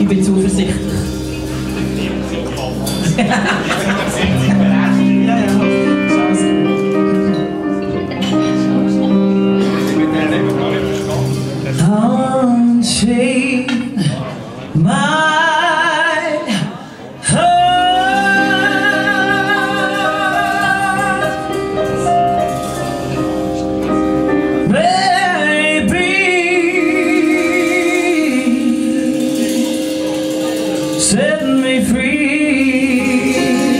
Ich bin zuversichtlich. set me free.